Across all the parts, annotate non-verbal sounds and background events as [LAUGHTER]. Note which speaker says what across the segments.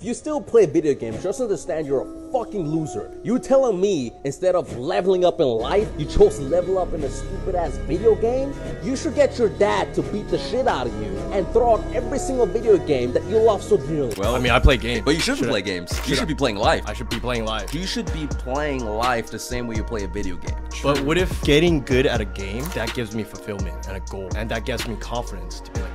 Speaker 1: If you still play video games, just understand you're a fucking loser. You telling me instead of leveling up in life, you chose to level up in a stupid ass video game? You should get your dad to beat the shit out of you and throw out every single video game that you love so dearly.
Speaker 2: Well,
Speaker 3: I mean, I play games.
Speaker 2: but you shouldn't
Speaker 3: Should I-
Speaker 2: play games. You
Speaker 3: should
Speaker 2: should
Speaker 3: I-
Speaker 2: be playing life.
Speaker 3: I should be playing life.
Speaker 2: You should be playing life the same way you play a video game.
Speaker 3: But what if getting good at a game that gives me fulfillment and a goal, and that gives me confidence to be like,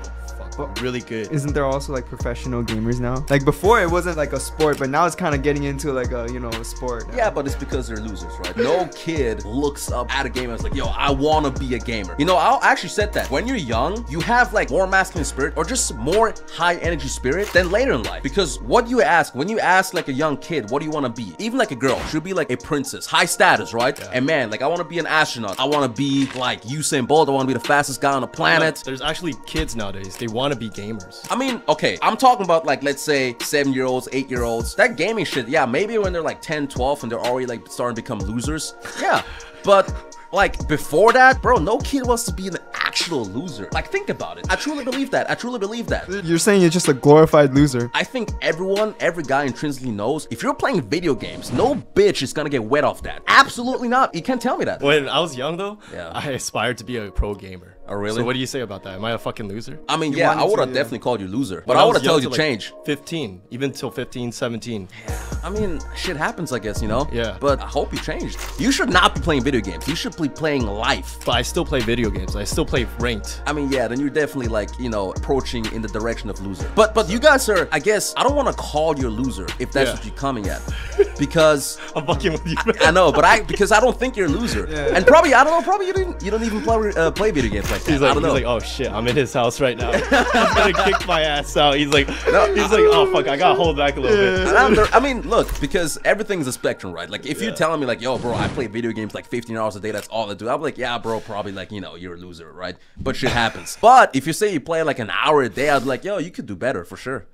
Speaker 3: oh, really good.
Speaker 4: Isn't there also like professional gamers now? Like before, it wasn't like a sport, but now it's kind of getting into like a you know a sport. now.
Speaker 2: Yeah, but it's because they're losers, right? No kid looks up at a gamer and is like, yo, I wanna be a gamer. You know, I actually said that. When you're young, you have like more masculine spirit or just more high energy spirit than later in life. Because what you ask, when you ask like a young kid, what do you wanna be? Even like a girl, should be like a princess, high status, right? And man, like I wanna be an astronaut. I wanna be like Usain Bolt. I wanna be the fastest guy on the planet.
Speaker 3: There's actually kids nowadays. They want to be gamers.
Speaker 2: I mean, okay, I'm talking about like, let's say seven year olds, eight year olds. That gaming shit, yeah, maybe when they're like 10, 12 and they're already like starting to become losers. Yeah. But like before that, bro, no kid wants to be an actual loser. Like, think about it. I truly believe that. I truly believe that.
Speaker 4: You're saying you're just a glorified loser.
Speaker 2: I think everyone, every guy intrinsically knows if you're playing video games, no bitch is gonna get wet off that. Absolutely not. You can't tell me that.
Speaker 3: When I was young, though,
Speaker 2: Yeah.
Speaker 3: I aspired to be a pro gamer.
Speaker 2: Oh, really?
Speaker 3: So what do you say about that? Am I a fucking loser?
Speaker 2: I mean,
Speaker 4: You
Speaker 2: yeah, I would have
Speaker 4: yeah.
Speaker 2: definitely called you loser, but
Speaker 3: When
Speaker 2: I
Speaker 3: was
Speaker 2: would have told you
Speaker 3: to,
Speaker 2: to
Speaker 3: like,
Speaker 2: change.
Speaker 3: 15, even till 15, 17.
Speaker 2: I mean, shit happens, I guess, you know?
Speaker 3: Yeah.
Speaker 2: But I hope you changed. You should not be playing video games. You should be playing life.
Speaker 3: But I still play video games. I still play ranked.
Speaker 2: I mean, yeah, then you're definitely like, you know, approaching in the direction of loser. But but you guys are, I guess, I don't want to call you a loser if that's
Speaker 3: Yeah.
Speaker 2: what you're coming at. [LAUGHS] Because
Speaker 3: I'm fucking with you.
Speaker 2: I know, but I because I don't think you're a loser. [LAUGHS]
Speaker 4: Yeah.
Speaker 2: And probably I don't know, probably you didn't you don't even play uh, play video games like that.
Speaker 3: He's
Speaker 2: I
Speaker 3: like,
Speaker 2: don't
Speaker 3: he's
Speaker 2: know.
Speaker 3: like, oh shit, I'm in his house right now. [LAUGHS] he's gonna kick my ass out. He's like, no, he's like, oh fuck, I gotta hold back a little bit.
Speaker 2: I'm there- I mean, look, because everything's a spectrum, right? Like, if you're telling me, like, yo, bro, I play video games like 15 hours a day, that's all I do. I'm like, yeah, bro, probably like, you know, you're a loser, right? But shit happens. But if you say you play like an hour a day, I'd be like, yo, you could do better for sure.